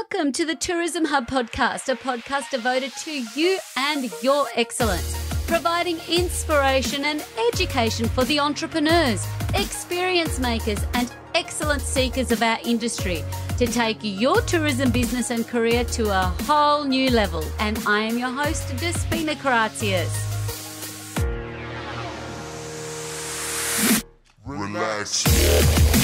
Welcome to the Tourism Hub podcast, a podcast devoted to you and your excellence, providing inspiration and education for the entrepreneurs, experience makers, and excellent seekers of our industry to take your tourism business and career to a whole new level. And I am your host, Despina Karatzias. Relax.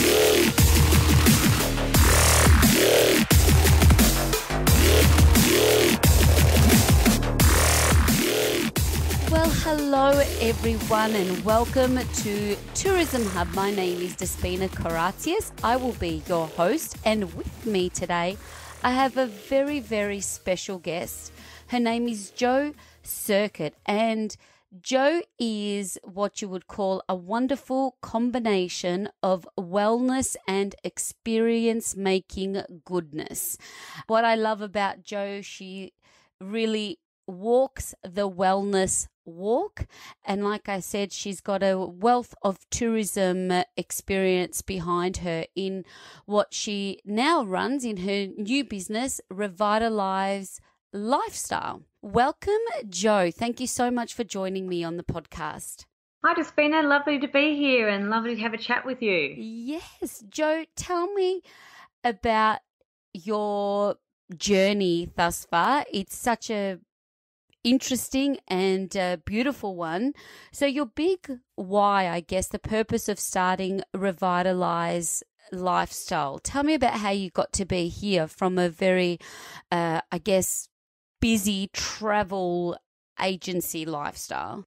Well, hello everyone, and welcome to Tourism Hub. My name is Despina Karatzias. I will be your host, and with me today, I have a very, very special guest. Her name is Jo Surkitt, and Jo is what you would call a wonderful combination of wellness and experience making goodness. What I love about Jo, she really walks the wellness walk. And like I said, she's got a wealth of tourism experience behind her in what she now runs in her new business, Revitalize Lifestyle. Welcome, Jo. Thank you so much for joining me on the podcast. Hi, Despina. Lovely to be here and lovely to have a chat with you. Yes. Jo, tell me about your journey thus far. It's such a interesting and uh, beautiful one. So, your big why, I guess, the purpose of starting Revitalize Lifestyle. Tell me about how you got to be here from a very, uh, I guess, busy travel agency lifestyle.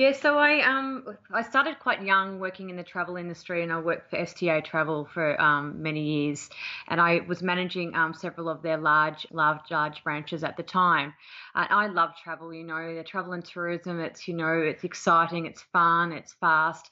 Yeah, so I um I started quite young working in the travel industry, and I worked for STA Travel for um, many years, and I was managing um, several of their large, large, large branches at the time. And I love travel. You know, the travel and tourism. It's you know, it's exciting, it's fun, it's fast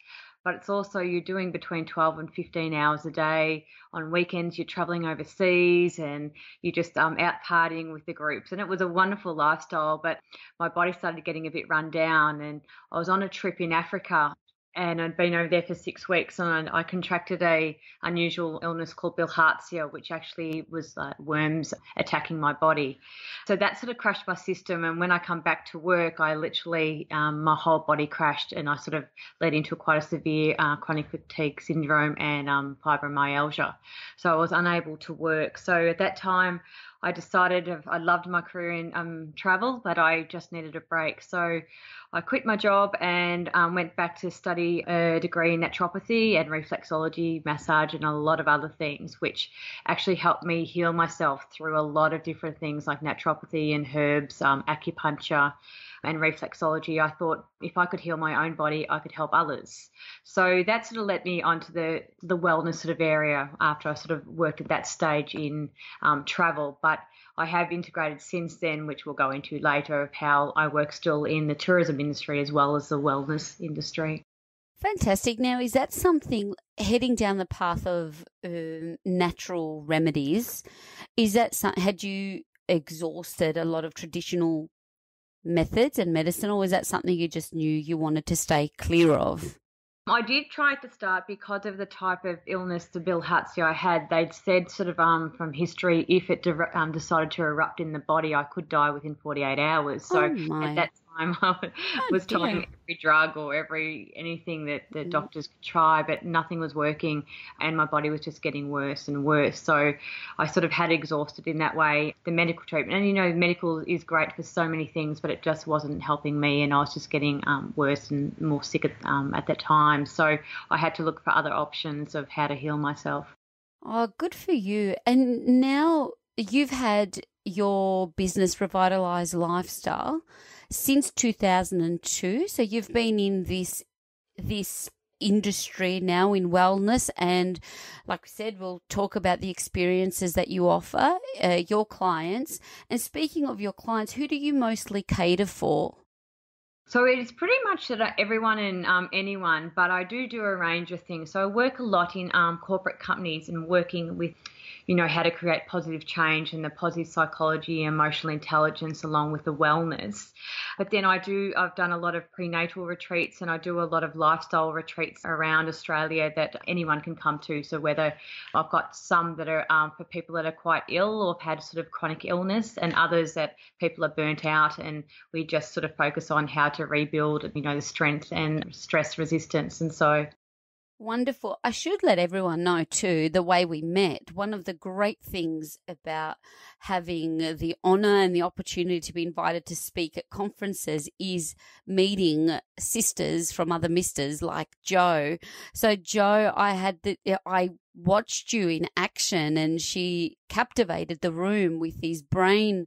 but it's also you're doing between 12 and 15 hours a day. On weekends, you're traveling overseas and you're just um, out partying with the groups. And it was a wonderful lifestyle, but my body started getting a bit run down. And I was on a trip in Africa and I'd been over there for six weeks, and I contracted a unusual illness called bilharzia, which actually was like worms attacking my body. So that sort of crashed my system, and when I come back to work, I literally um, my whole body crashed, and I sort of led into quite a severe uh, chronic fatigue syndrome and um, fibromyalgia. So I was unable to work. So at that time, I decided I loved my career in um, travel, but I just needed a break. So I quit my job and um, went back to study a degree in naturopathy and reflexology, massage, and a lot of other things, which actually helped me heal myself through a lot of different things like naturopathy and herbs, um, acupuncture and reflexology, I thought if I could heal my own body, I could help others. So that sort of led me onto the the wellness sort of area after I sort of worked at that stage in um, travel. But I have integrated since then, which we'll go into later, of how I work still in the tourism industry as well as the wellness industry. Fantastic. Now, is that something heading down the path of uh, natural remedies? Is that some, had you exhausted a lot of traditional methods and medicine, or was that something you just knew you wanted to stay clear of? I did try to start because of the type of illness, the bilharzia I had. They'd said, sort of um, from history, if it de- um, decided to erupt in the body, I could die within 48 hours. So oh at that time, I was oh, trying every drug or every anything that the mm. doctors could try, but nothing was working, and my body was just getting worse and worse. So I sort of had exhausted in that way the medical treatment. And you know, medical is great for so many things, but it just wasn't helping me, and I was just getting um, worse and more sick at, um, at that time. So I had to look for other options of how to heal myself. Oh, good for you. And now you've had your business revitalize lifestyle since 2002. So you've been in this this industry now in wellness and like we said we'll talk about the experiences that you offer uh, your clients and speaking of your clients who do you mostly cater for so it's pretty much that everyone and um, anyone, but I do do a range of things. So I work a lot in um, corporate companies and working with you know, how to create positive change and the positive psychology, emotional intelligence, along with the wellness. But then I do, I've done a lot of prenatal retreats and I do a lot of lifestyle retreats around Australia that anyone can come to. So whether I've got some that are um, for people that are quite ill or have had sort of chronic illness and others that people are burnt out and we just sort of focus on how to rebuild, you know, the strength and stress resistance. And so Wonderful. I should let everyone know too the way we met. One of the great things about having the honor and the opportunity to be invited to speak at conferences is meeting sisters from other misters like Jo. So Jo, I had the I watched you in action and she captivated the room with these brain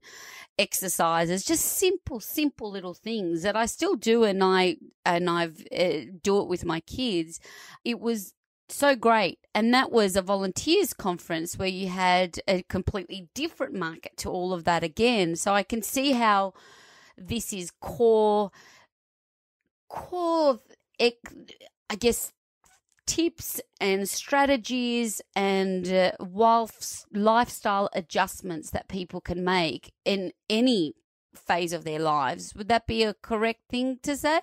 exercises just simple simple little things that I still do and I and I've uh, do it with my kids. It was so great. And that was a volunteers conference where you had a completely different market to all of that again. So I can see how this is core core I guess tips and strategies and uh, lifestyle adjustments that people can make in any phase of their lives. Would that be a correct thing to say?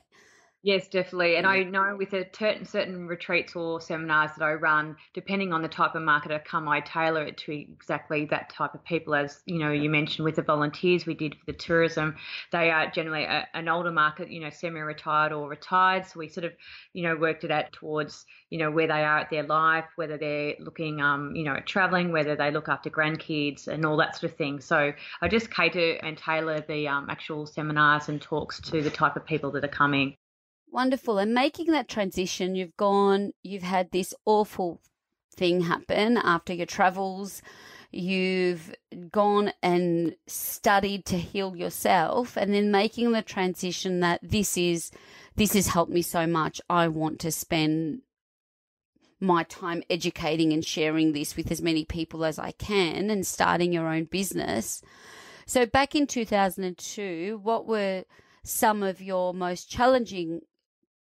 Yes, definitely. And I know with a certain retreats or seminars that I run, depending on the type of market I come, I tailor it to exactly that type of people. As you know, you mentioned with the volunteers we did for the tourism, they are generally a, an older market, you know, semi-retired or retired. So we sort of, you know, worked it out towards, you know, where they are at their life, whether they're looking, um, you know, at traveling, whether they look after grandkids and all that sort of thing. So I just cater and tailor the um, actual seminars and talks to the type of people that are coming. Wonderful. And making that transition, you've gone, you've had this awful thing happen after your travels. You've gone and studied to heal yourself and then making the transition that this is, this has helped me so much. I want to spend my time educating and sharing this with as many people as I can and starting your own business. So back in 2002, what were some of your most challenging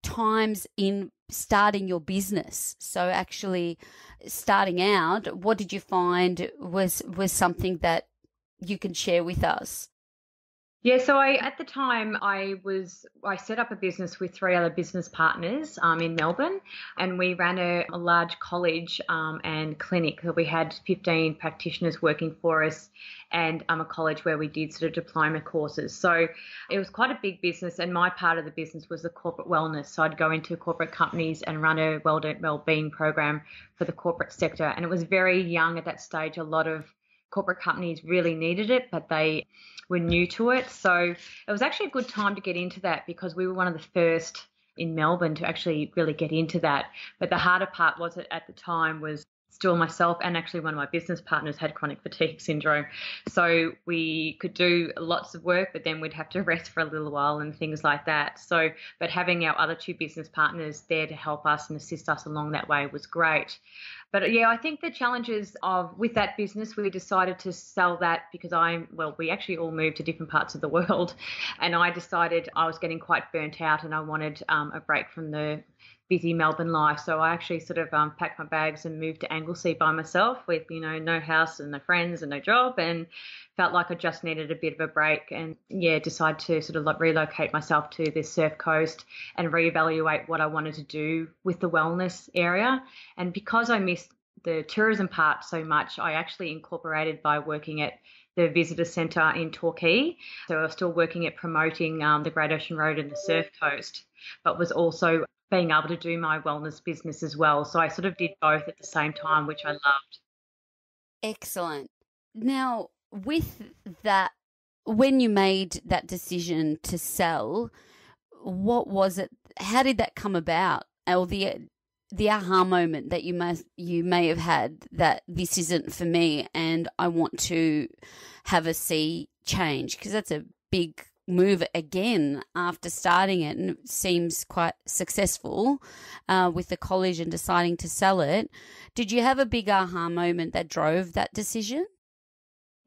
times in starting your business. So actually starting out, what did you find was was something that you can share with us? Yeah, so I at the time I was I set up a business with three other business partners um, in Melbourne, and we ran a, a large college um, and clinic. That we had 15 practitioners working for us, and um, a college where we did sort of diploma courses. So it was quite a big business, and my part of the business was the corporate wellness. So I'd go into corporate companies and run a well-being program for the corporate sector, and it was very young at that stage. A lot of corporate companies really needed it, but they were new to it. So it was actually a good time to get into that because we were one of the first in Melbourne to actually really get into that. But the harder part was at the time was still myself and actually one of my business partners had chronic fatigue syndrome. So we could do lots of work, but then we'd have to rest for a little while and things like that. So, but having our other two business partners there to help us and assist us along that way was great. But yeah, I think the challenges of with that business, we decided to sell that because I, well, we actually all moved to different parts of the world, and I decided I was getting quite burnt out and I wanted um, a break from the busy Melbourne life. So I actually sort of um, packed my bags and moved to Anglesea by myself with, you know, no house and no friends and no job and felt like I just needed a bit of a break and yeah, decided to sort of like relocate myself to the surf coast and reevaluate what I wanted to do with the wellness area. And because I missed the tourism part so much, I actually incorporated by working at the visitor centre in Torquay. So I was still working at promoting um, the Great Ocean Road and the Surf Coast, but was also being able to do my wellness business as well. So I sort of did both at the same time, which I loved. Excellent. Now, with that, when you made that decision to sell, what was it? How did that come about? Or the the aha moment that you must you may have had that this isn't for me and I want to have a sea change because that's a big move again after starting it and it seems quite successful uh, with the college and deciding to sell it. Did you have a big aha moment that drove that decision?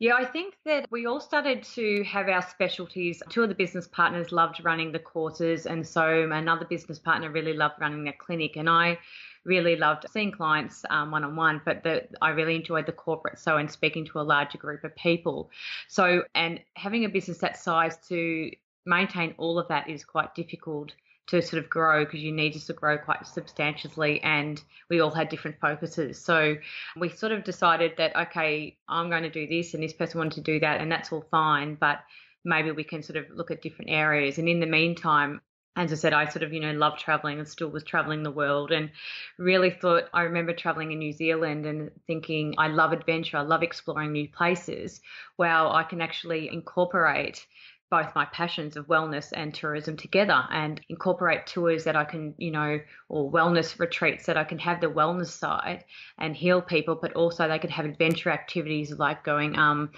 Yeah, I think that we all started to have our specialties. Two of the business partners loved running the courses, and so another business partner really loved running the clinic. And I really loved seeing clients one on one, but the, I really enjoyed the corporate so and speaking to a larger group of people. So, and having a business that size to maintain all of that is quite difficult to sort of grow because you need to grow quite substantially and we all had different focuses so we sort of decided that okay i'm going to do this and this person wanted to do that and that's all fine but maybe we can sort of look at different areas and in the meantime as I said, I sort of, you know, love traveling and still was traveling the world and really thought I remember traveling in New Zealand and thinking I love adventure, I love exploring new places. Wow, I can actually incorporate both my passions of wellness and tourism together and incorporate tours that I can, you know, or wellness retreats that I can have the wellness side and heal people, but also they could have adventure activities like going, um,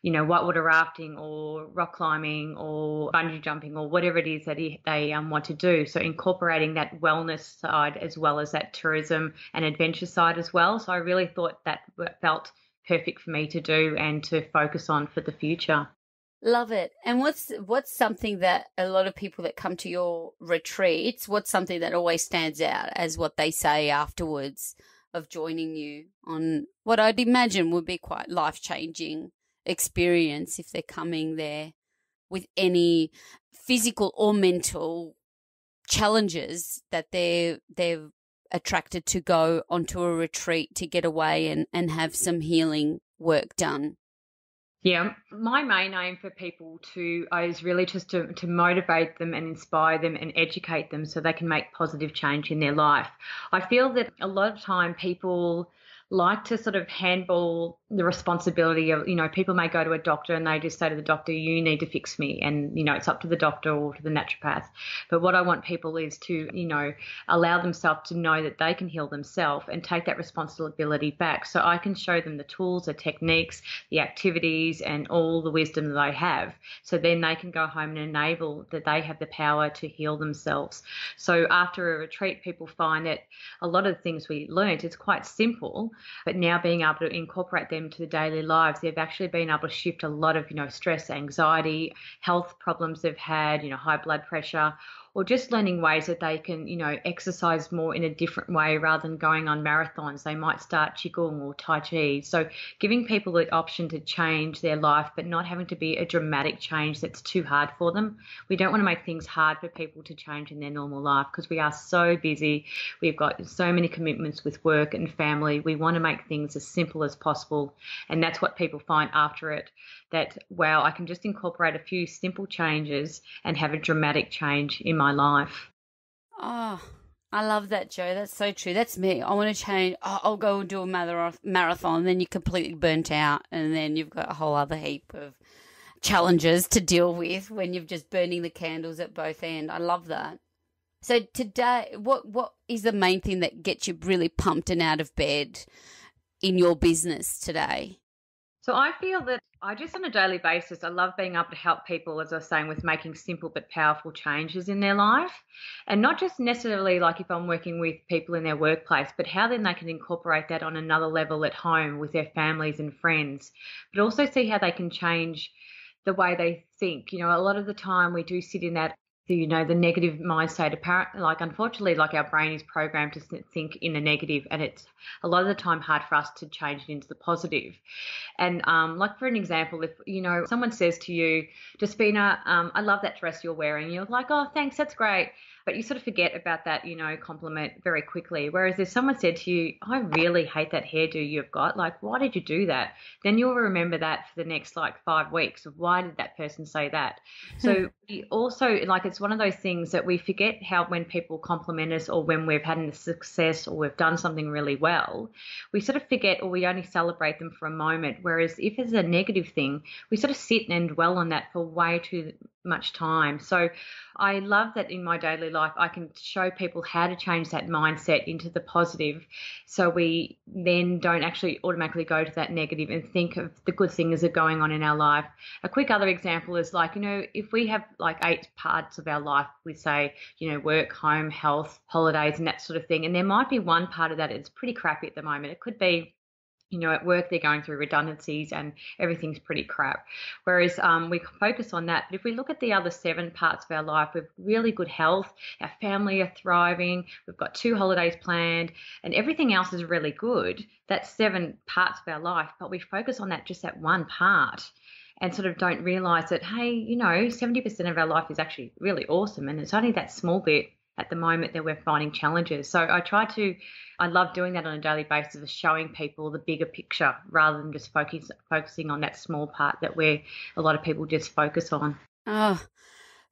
you know, whitewater rafting or rock climbing or bungee jumping or whatever it is that they um, want to do. So incorporating that wellness side as well as that tourism and adventure side as well. So I really thought that felt perfect for me to do and to focus on for the future. Love it. And what's what's something that a lot of people that come to your retreats, what's something that always stands out as what they say afterwards of joining you on what I'd imagine would be quite life-changing experience if they're coming there with any physical or mental challenges that they're they're attracted to go onto a retreat to get away and, and have some healing work done. Yeah, my main aim for people to uh, is really just to, to motivate them and inspire them and educate them so they can make positive change in their life. I feel that a lot of time people like to sort of handball the responsibility of, you know, people may go to a doctor and they just say to the doctor, you need to fix me. And, you know, it's up to the doctor or to the naturopath. But what I want people is to, you know, allow themselves to know that they can heal themselves and take that responsibility back. So I can show them the tools, the techniques, the activities, and all the wisdom that they have. So then they can go home and enable that they have the power to heal themselves. So after a retreat, people find that a lot of the things we learned, it's quite simple but now being able to incorporate them to the daily lives, they've actually been able to shift a lot of, you know, stress, anxiety, health problems they've had, you know, high blood pressure, or just learning ways that they can, you know, exercise more in a different way rather than going on marathons. They might start Qigong or Tai Chi. So giving people the option to change their life, but not having to be a dramatic change that's too hard for them. We don't want to make things hard for people to change in their normal life because we are so busy. We've got so many commitments with work and family. We want to make things as simple as possible. And that's what people find after it that, wow, I can just incorporate a few simple changes and have a dramatic change in my life. Oh, I love that, Jo. That's so true. That's me. I want to change. Oh, I'll go and do a marathon. And then you're completely burnt out. And then you've got a whole other heap of challenges to deal with when you're just burning the candles at both ends. I love that. So today, what what is the main thing that gets you really pumped and out of bed in your business today? So I feel that I just on a daily basis, I love being able to help people, as I was saying, with making simple but powerful changes in their life. And not just necessarily like if I'm working with people in their workplace, but how then they can incorporate that on another level at home with their families and friends, but also see how they can change the way they think. You know, a lot of the time we do sit in that the, you know the negative mindset apparently like unfortunately like our brain is programmed to think in the negative and it's a lot of the time hard for us to change it into the positive and um, like for an example if you know someone says to you Despina um, I love that dress you're wearing you're like oh thanks that's great but you sort of forget about that, you know, compliment very quickly. Whereas if someone said to you, I really hate that hairdo you've got, like, why did you do that? Then you'll remember that for the next like five weeks of why did that person say that? So hmm. we also, like, it's one of those things that we forget how when people compliment us or when we've had a success or we've done something really well, we sort of forget or we only celebrate them for a moment. Whereas if it's a negative thing, we sort of sit and dwell on that for way too much time. So I love that in my daily life, I can show people how to change that mindset into the positive so we then don't actually automatically go to that negative and think of the good things that are going on in our life. A quick other example is like, you know, if we have like eight parts of our life, we say, you know, work, home, health, holidays, and that sort of thing. And there might be one part of that that's pretty crappy at the moment. It could be you know, at work they're going through redundancies and everything's pretty crap. Whereas um, we focus on that. But if we look at the other seven parts of our life, we've really good health, our family are thriving, we've got two holidays planned, and everything else is really good. That's seven parts of our life, but we focus on that just that one part. and sort of don't realize that, hey, you know, 70% of our life is actually really awesome. And it's only that small bit at the moment that we're finding challenges. So I try to, I love doing that on a daily basis of showing people the bigger picture rather than just focus, focusing on that small part that where a lot of people just focus on. Oh,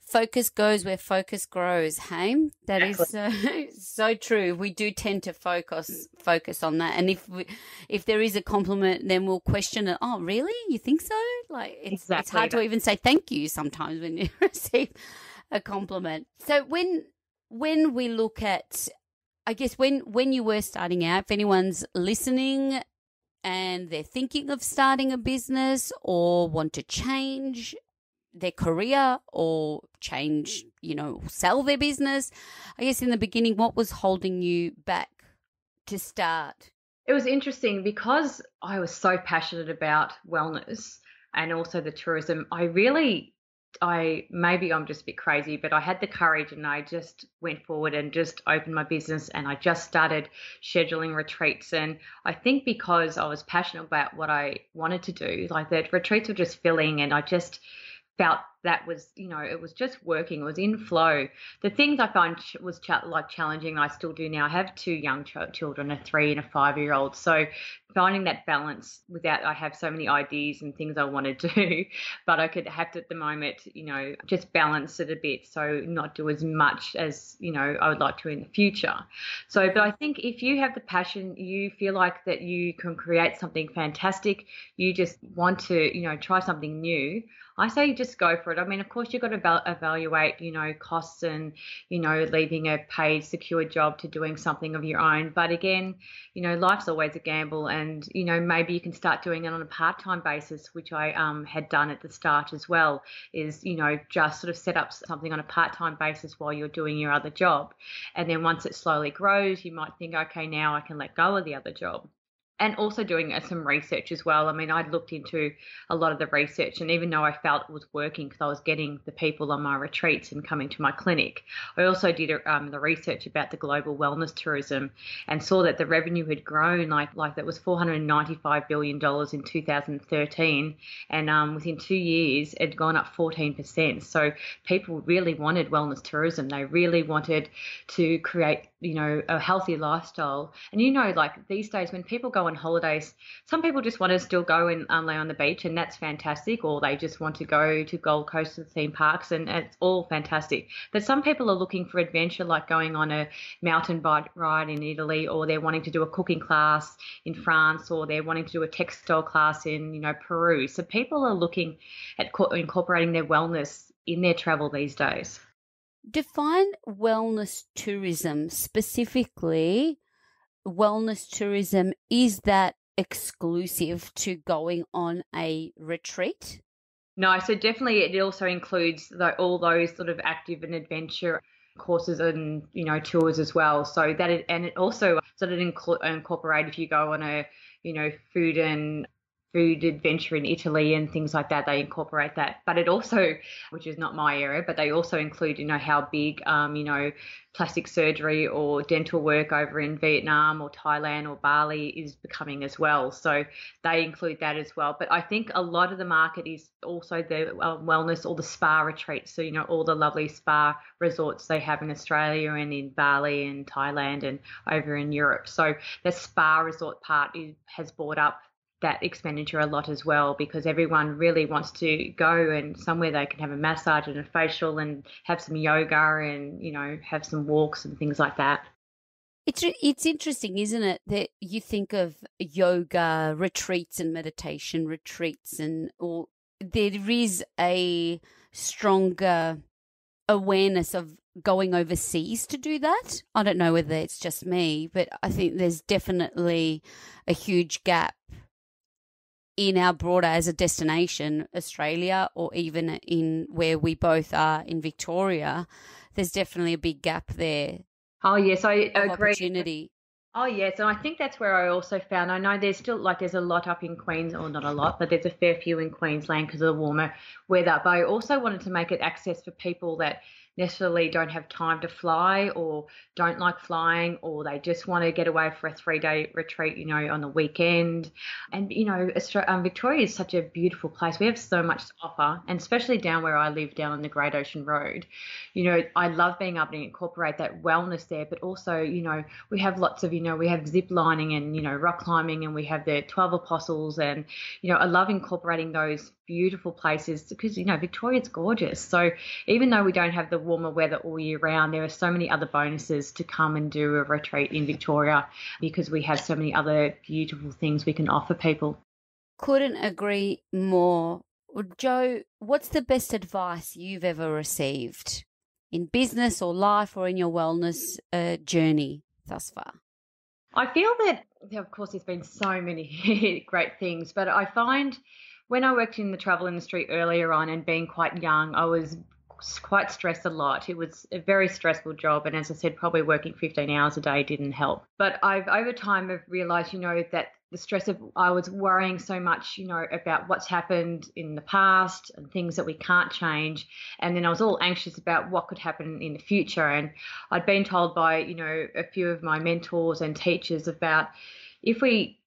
focus goes where focus grows. Hey, that exactly. is so so true. We do tend to focus focus on that, and if we, if there is a compliment, then we'll question it. Oh, really? You think so? Like it's, exactly it's hard to even say thank you sometimes when you receive a compliment. So when when we look at I guess when when you were starting out, if anyone's listening and they're thinking of starting a business or want to change their career or change, you know, sell their business, I guess in the beginning, what was holding you back to start? It was interesting because I was so passionate about wellness and also the tourism. I really I maybe I'm just a bit crazy, but I had the courage and I just went forward and just opened my business and I just started scheduling retreats. And I think because I was passionate about what I wanted to do, like the retreats were just filling and I just felt that was you know it was just working it was in flow. The things i find was ch- like challenging i still do now i have two young ch- children a three and a five year old so finding that balance without i have so many ideas and things i want to do but i could have to at the moment you know just balance it a bit. So not do as much as you know i would like to in the future. So but i think if you have the passion you feel like that you can create something fantastic you just want to you know try something new I say just go for it. I mean, of course, you've got to evaluate, you know, costs and, you know, leaving a paid, secure job to doing something of your own. But again, you know, life's always a gamble, and you know, maybe you can start doing it on a part-time basis, which I um, had done at the start as well. Is you know, just sort of set up something on a part-time basis while you're doing your other job, and then once it slowly grows, you might think, okay, now I can let go of the other job and also doing uh, some research as well. I mean, I'd looked into a lot of the research, and even though I felt it was working because I was getting the people on my retreats and coming to my clinic, I also did um, the research about the global wellness tourism and saw that the revenue had grown like like that was 495 billion dollars in 2013, and um, within two years it had gone up 14 percent. So people really wanted wellness tourism. They really wanted to create you know a healthy lifestyle. And you know like these days when people go on holidays some people just want to still go and um, lay on the beach and that's fantastic or they just want to go to gold coast to theme parks and it's all fantastic. But some people are looking for adventure like going on a mountain bike ride in italy or they're wanting to do a cooking class in france or they're wanting to do a textile class in you know peru. So people are looking at co- incorporating their wellness in their travel these days Define wellness tourism specifically. Wellness tourism is that exclusive to going on a retreat? No, so definitely it also includes the, all those sort of active and adventure courses and you know tours as well. So that it, and it also sort of incorporate if you go on a you know food and food adventure in Italy and things like that. They incorporate that, but it also, which is not my area, but they also include, you know, how big, um, you know, plastic surgery or dental work over in Vietnam or Thailand or Bali is becoming as well. So they include that as well. But I think a lot of the market is also the uh, wellness or the spa retreats. So, you know, all the lovely spa resorts they have in Australia and in Bali and Thailand and over in Europe. So the spa resort part is, has brought up that expenditure a lot as well because everyone really wants to go and somewhere they can have a massage and a facial and have some yoga and you know have some walks and things like that. It's it's interesting, isn't it, that you think of yoga retreats and meditation retreats and or there is a stronger awareness of going overseas to do that. I don't know whether it's just me, but I think there's definitely a huge gap in our broader as a destination, Australia, or even in where we both are in Victoria, there's definitely a big gap there. Oh yes, I agree. Opportunity. Oh yes, and I think that's where I also found. I know there's still like there's a lot up in Queens, or not a lot, but there's a fair few in Queensland because of the warmer weather. But I also wanted to make it access for people that necessarily don't have time to fly or don't like flying or they just want to get away for a three day retreat, you know, on the weekend. And, you know, um, Victoria is such a beautiful place. We have so much to offer, and especially down where I live, down on the Great Ocean Road. You know, I love being able to incorporate that wellness there, but also, you know, we have lots of, you know, we have zip lining and, you know, rock climbing and we have the 12 apostles. And, you know, I love incorporating those beautiful places because you know Victoria's gorgeous. So even though we don't have the warmer weather all year round, there are so many other bonuses to come and do a retreat in Victoria because we have so many other beautiful things we can offer people. Couldn't agree more. Jo, what's the best advice you've ever received in business or life or in your wellness uh, journey thus far? I feel that, of course, there's been so many great things, but I find when I worked in the travel industry earlier on and being quite young, I was quite stressed a lot. It was a very stressful job, and as I said, probably working 15 hours a day didn't help. But I've over time have realised, you know, that the stress of I was worrying so much, you know, about what's happened in the past and things that we can't change, and then I was all anxious about what could happen in the future. And I'd been told by, you know, a few of my mentors and teachers about if we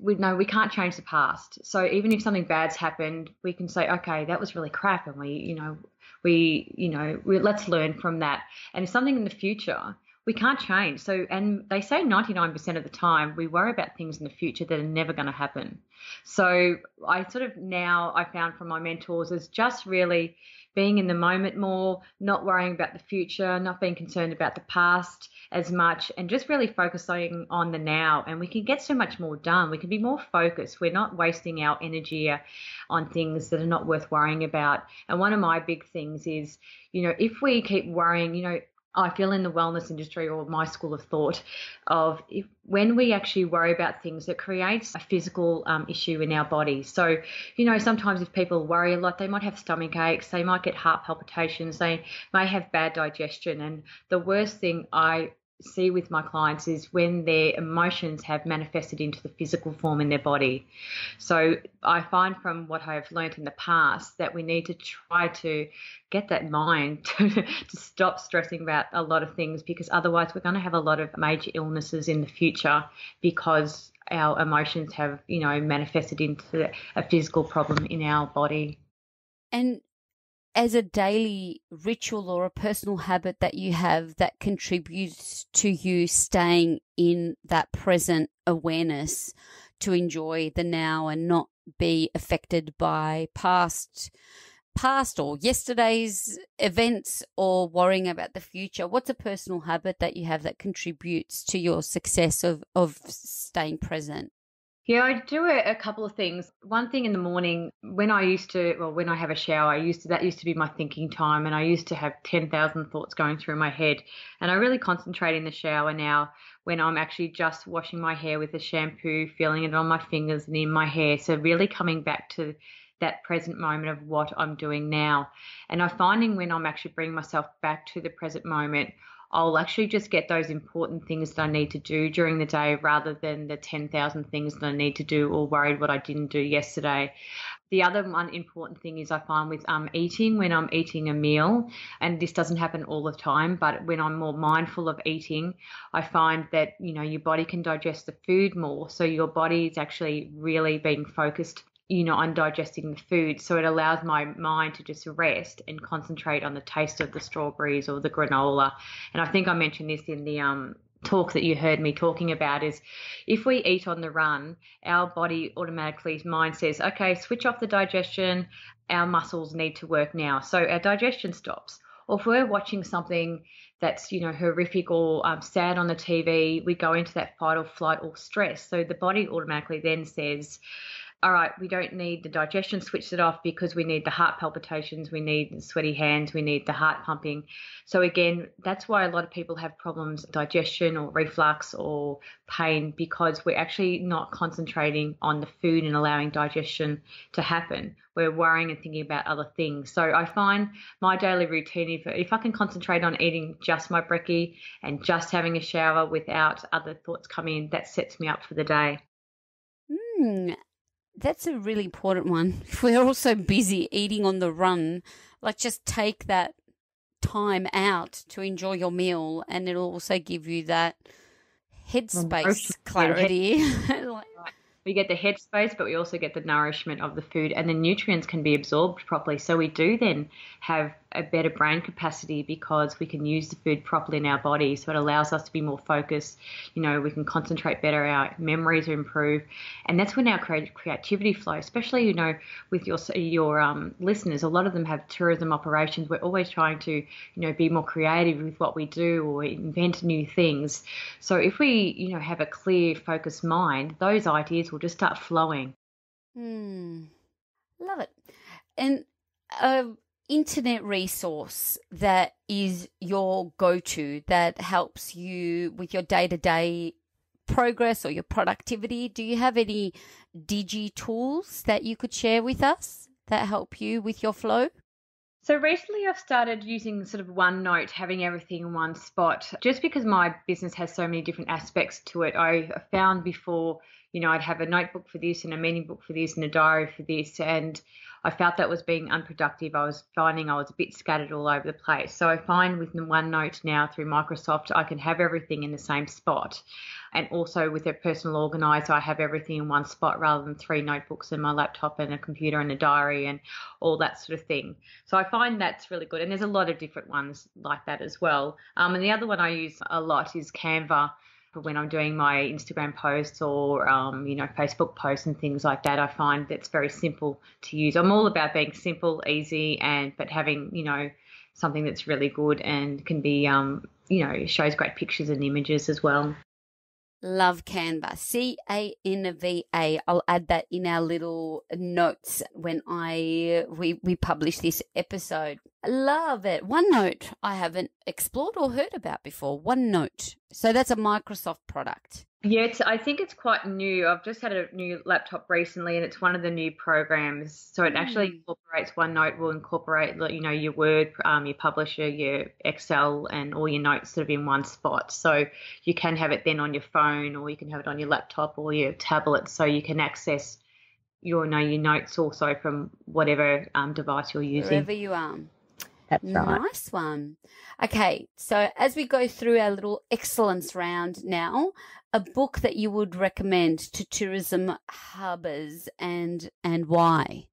we know we can't change the past. So even if something bad's happened, we can say, okay, that was really crap, and we, you know, we, you know, we, let's learn from that. And if something in the future we can't change. So, and they say 99% of the time we worry about things in the future that are never going to happen. So, I sort of now I found from my mentors is just really being in the moment more, not worrying about the future, not being concerned about the past as much, and just really focusing on the now. And we can get so much more done. We can be more focused. We're not wasting our energy uh, on things that are not worth worrying about. And one of my big things is, you know, if we keep worrying, you know, I feel in the wellness industry or my school of thought of if, when we actually worry about things, it creates a physical um, issue in our body. So, you know, sometimes if people worry a lot, they might have stomach aches, they might get heart palpitations, they may have bad digestion. And the worst thing I see with my clients is when their emotions have manifested into the physical form in their body. So I find from what I've learned in the past that we need to try to get that mind to, to stop stressing about a lot of things because otherwise we're going to have a lot of major illnesses in the future because our emotions have, you know, manifested into a physical problem in our body. And as a daily ritual or a personal habit that you have that contributes to you staying in that present awareness to enjoy the now and not be affected by past past or yesterday's events or worrying about the future? What's a personal habit that you have that contributes to your success of of staying present yeah, I do a, a, couple of things. One thing in the morning, when I used to, well, when I have a shower, I used to, that used to be my thinking time, and I used to have 10,000 thoughts going through my head. And I really concentrate in the shower now when I'm actually just washing my hair with a shampoo, feeling it on my fingers and in my hair. So, really coming back to that present moment of what I'm doing now. And I'm finding when I'm actually bringing myself back to the present moment, I'll actually just get those important things that I need to do during the day rather than the 10,000 things that I need to do or worried what I didn't do yesterday. The other one important thing is I find with um, eating, when I'm eating a meal, and this doesn't happen all the time, but when I'm more mindful of eating, I find that, you know, your body can digest the food more. So your body is actually really being focused you know, I'm digesting the food. So it allows my mind to just rest and concentrate on the taste of the strawberries or the granola. And I think I mentioned this in the um, talk that you heard me talking about is if we eat on the run, our body automatically, mind says, okay, switch off the digestion. Our muscles need to work now. So our digestion stops. Or if we're watching something that's you know horrific or um, sad on the TV, we go into that fight or flight or stress. So the body automatically then says, all right, we don't need the digestion switched it off because we need the heart palpitations, we need sweaty hands, we need the heart pumping. So again, that's why a lot of people have problems digestion or reflux or pain because we're actually not concentrating on the food and allowing digestion to happen. We're worrying and thinking about other things. So I find my daily routine if if I can concentrate on eating just my brekkie and just having a shower without other thoughts coming in, that sets me up for the day. Mm, that's a really important one. If we're all so busy eating on the run, like just take that time out to enjoy your meal and it'll also give you that headspace clarity. we get the headspace, but we also get the nourishment of the food, and the nutrients can be absorbed properly. So we do then have a better brain capacity because we can use the food properly in our body. So it allows us to be more focused. You know, we can concentrate better. Our memories are improve, and that's when our creativity flows. Especially, you know, with your your um, listeners, a lot of them have tourism operations. We're always trying to, you know, be more creative with what we do or invent new things. So if we, you know, have a clear, focused mind, those ideas will just start flowing. Hmm. Love it. And uh, internet resource that is your go to that helps you with your day to day progress or your productivity? Do you have any digi tools that you could share with us that help you with your flow? So recently I've started using sort of OneNote, having everything in one spot, just because my business has so many different aspects to it. I found before, you know, I'd have a notebook for this and a meeting book for this and a diary for this. And I felt that was being unproductive. I was finding I was a bit scattered all over the place. So I find with OneNote now through Microsoft, I can have everything in the same spot. And also with a personal organizer, I have everything in one spot rather than three notebooks and my laptop and a computer and a diary and all that sort of thing. So I find that's really good. And there's a lot of different ones like that as well. Um, and the other one I use a lot is Canva when I'm doing my Instagram posts or um, you know Facebook posts and things like that, I find that's very simple to use. I'm all about being simple, easy, and but having you know something that's really good and can be um, you know shows great pictures and images as well. Love Canva. C A N V A. I'll add that in our little notes when I we we publish this episode. Love it. OneNote I haven't explored or heard about before. OneNote. So that's a Microsoft product. Yeah, it's, I think it's quite new. I've just had a new laptop recently, and it's one of the new programs. So it actually mm. incorporates OneNote. Will incorporate, you know, your Word, um, your Publisher, your Excel, and all your notes sort of in one spot. So you can have it then on your phone, or you can have it on your laptop or your tablet, so you can access your, you know, your notes also from whatever um, device you're using. Wherever you are. That's right. Nice one. Okay, so as we go through our little excellence round now, a book that you would recommend to tourism hubbers and and why?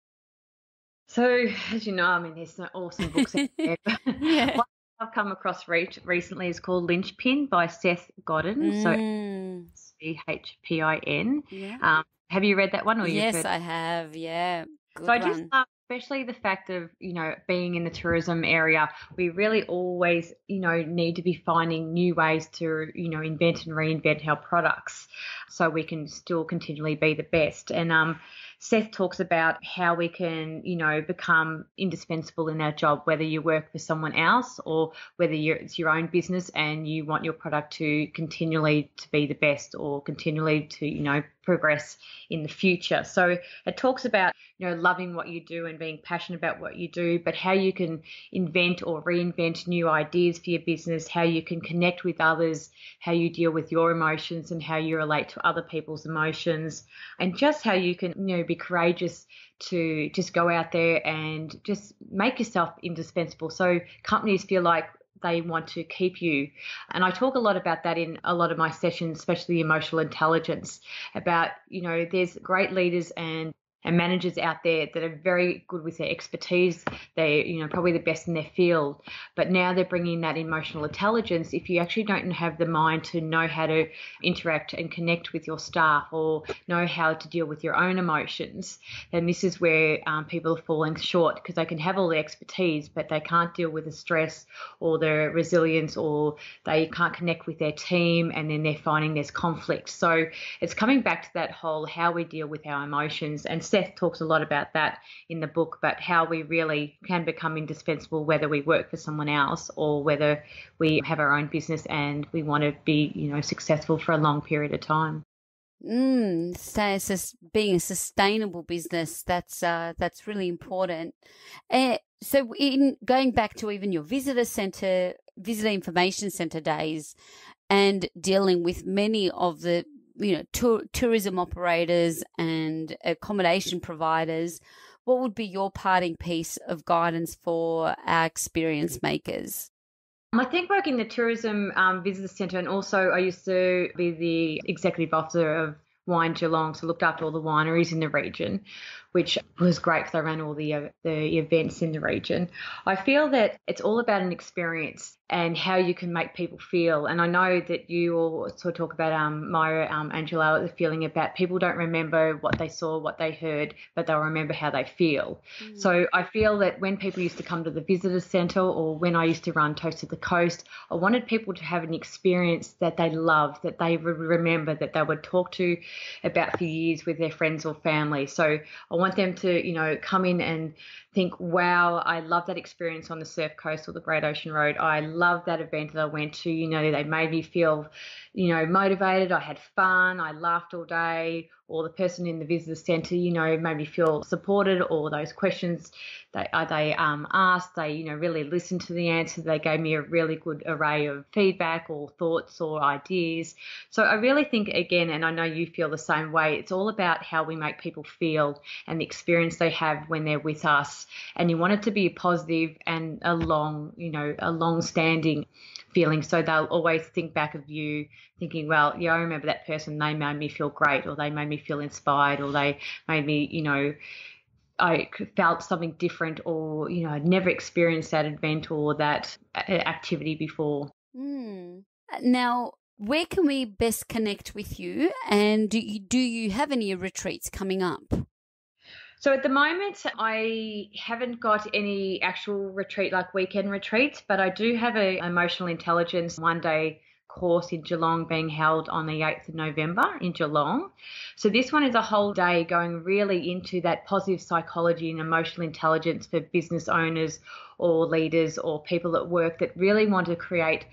So, as you know, I mean, there's some awesome books out there. yeah. One I've come across re- recently is called Linchpin by Seth Godin. Mm. So, C H P I N. Yeah. Um, have you read that one? Or yes, I have. Yeah. Good so I just love especially the fact of you know being in the tourism area we really always you know need to be finding new ways to you know invent and reinvent our products so we can still continually be the best. And um Seth talks about how we can, you know, become indispensable in our job, whether you work for someone else or whether it's your own business and you want your product to continually to be the best or continually to, you know, progress in the future. So it talks about, you know, loving what you do and being passionate about what you do, but how you can invent or reinvent new ideas for your business, how you can connect with others, how you deal with your emotions and how you relate to other people's emotions, and just how you can, you know, be courageous to just go out there and just make yourself indispensable. So companies feel like they want to keep you. And I talk a lot about that in a lot of my sessions, especially emotional intelligence, about, you know, there's great leaders and and managers out there that are very good with their expertise. They're, you know, probably the best in their field. But now they're bringing that emotional intelligence. If you actually don't have the mind to know how to interact and connect with your staff or know how to deal with your own emotions, then this is where um, people are falling short because they can have all the expertise, but they can't deal with the stress or the resilience or they can't connect with their team and then they're finding there's conflict. So it's coming back to that whole how we deal with our emotions and Seth talks a lot about that in the book, but how we really can become indispensable whether we work for someone else or whether we have our own business and we want to be, you know, successful for a long period of time. Mm, so being a sustainable business, that's uh, that's really important. Uh, so, in going back to even your visitor center, visitor information center days, and dealing with many of the you know tour, tourism operators and accommodation providers what would be your parting piece of guidance for our experience makers? I think working in the tourism um, visitor centre, and also I used to be the executive officer of Wine Geelong, so looked after all the wineries in the region which was great because I ran all the uh, the events in the region. I feel that it's all about an experience and how you can make people feel. And I know that you also talk about um, Maya um, Angelou, the feeling about people don't remember what they saw, what they heard, but they'll remember how they feel. Mm. So I feel that when people used to come to the visitor centre or when I used to run Toast to the Coast, I wanted people to have an experience that they loved, that they would remember, that they would talk to about for years with their friends or family. So I want them to, you know, come in and think, wow, I love that experience on the Surf Coast or the Great Ocean Road. I love that event that I went to. You know, they made me feel, you know, motivated. I had fun. I laughed all day. Or the person in the visitor centre, you know, made me feel supported. Or those questions they uh, they um, asked, they you know really listened to the answer. They gave me a really good array of feedback or thoughts or ideas. So I really think again, and I know you feel the same way. It's all about how we make people feel and the experience they have when they're with us. And you want it to be a positive and a long, you know, a long-standing feeling. So they'll always think back of you thinking, well, yeah, I remember that person. They made me feel great, or they made me feel inspired, or they made me, you know I felt something different, or you know, I'd never experienced that event or that activity before. Mm. Now, where can we best connect with you? And do you, do you have any retreats coming up? So at the moment, I haven't got any actual retreat like weekend retreats, but I do have a emotional intelligence one day course in Geelong being held on the 8th of November in Geelong. So, this one is a whole day going really into that positive psychology and emotional intelligence for business owners or leaders or people at work that really want to create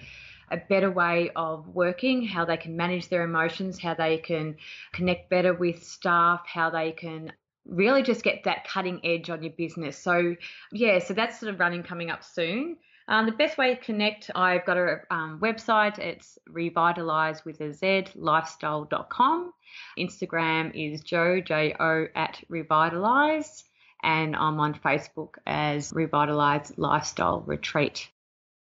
a better way of working, how they can manage their emotions, how they can connect better with staff, how they can really just get that cutting edge on your business. So, yeah, so that's sort of running coming up soon. Um, the best way to connect, I've got a um, website. It's revitalize with a Z lifestyle.com. Instagram is Jo, J O at revitalize. And I'm on Facebook as Revitalize Lifestyle Retreat.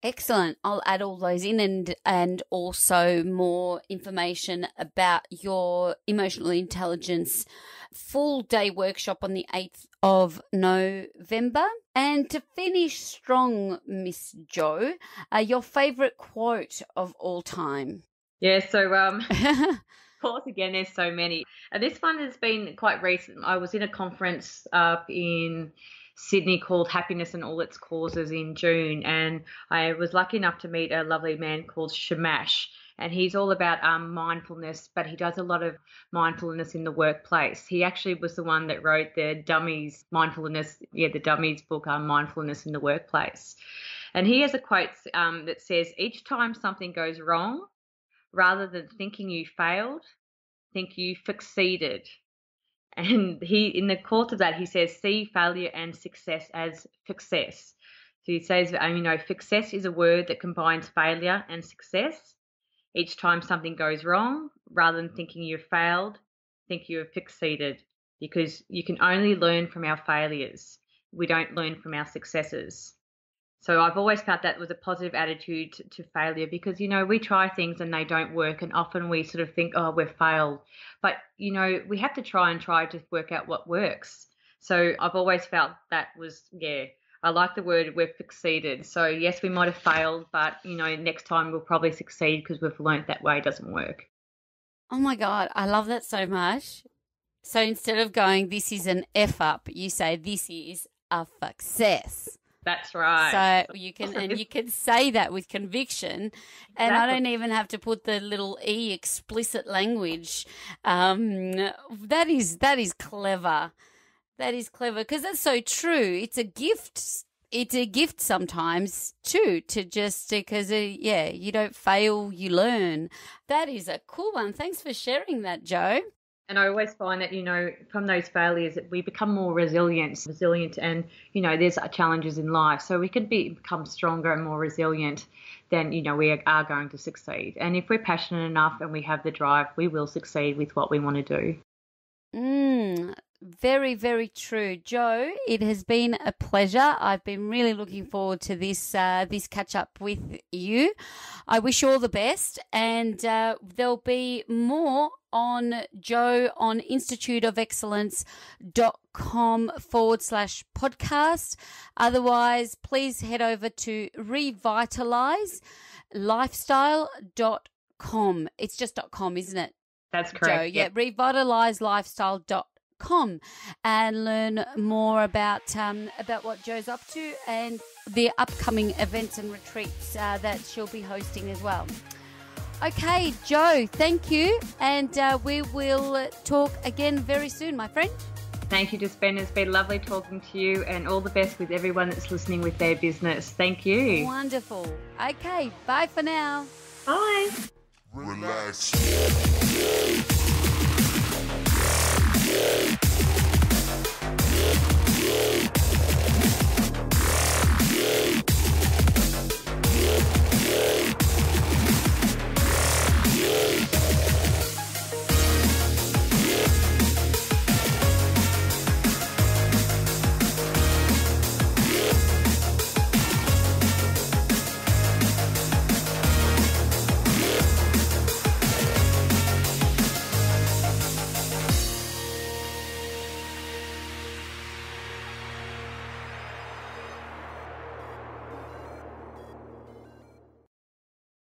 Excellent. I'll add all those in and and also more information about your emotional intelligence full day workshop on the 8th of November. And to finish strong, Miss Jo, uh, your favorite quote of all time. Yeah, so um of course again there's so many. And this one has been quite recent. I was in a conference up in Sydney called Happiness and All Its Causes in June. And I was lucky enough to meet a lovely man called Shamash. And he's all about um, mindfulness, but he does a lot of mindfulness in the workplace. He actually was the one that wrote the Dummies Mindfulness, yeah, the Dummies book on um, Mindfulness in the Workplace. And he has a quote um, that says, Each time something goes wrong, rather than thinking you failed, think you succeeded. And he, in the course of that, he says, see failure and success as fuccess. So he says, um, you know, fuccess is a word that combines failure and success. Each time something goes wrong, rather than thinking you've failed, think you have succeeded because you can only learn from our failures. We don't learn from our successes. So I've always felt that was a positive attitude to, to, failure because, you know, we try things and they don't work. And often we sort of think, oh, we've failed. But, you know, we have to try and try to work out what works. So I've always felt that was, yeah, I like the word we've succeeded. So, yes, we might have failed, but, you know, next time we'll probably succeed because we've learnt that way doesn't work. Oh my God, I love that so much. So instead of going, this is an F up, you say, this is a fuccess. That's right. So you can and you can say that with conviction, and I don't even have to put the little e explicit language. Um, that is that is clever. That is clever because that's so true. It's a gift. It's a gift sometimes too to just because uh, yeah you don't fail you learn. That is a cool one. Thanks for sharing that, Jo. And I always find that, you know, from those failures, that we become more resilient, resilient, and, you know, there's challenges in life. So we can be, become stronger and more resilient then, you know, we are going to succeed. And if we're passionate enough and we have the drive, we will succeed with what we want to do. Mm, Very, very true, Jo. It has been a pleasure. I've been really looking forward to this uh, this catch up with you. I wish you all the best, and uh, there'll be more on Jo on Institute of Excellence.com forward slash podcast. Otherwise, please head over to revitalize lifestyle.com. It's just .com, isn't it? That's correct. Jo, yeah, yep. revitalizelifestyle.com com and learn more about um, about what Jo's up to and the upcoming events and retreats uh, that she'll be hosting as well. Okay, Jo, thank you, and uh, we will talk again very soon, my friend. Thank you, Despina. It's been lovely talking to you, and all the best with everyone that's listening with their business. Thank you. Wonderful. Okay, bye for now. Bye. Relax. Show.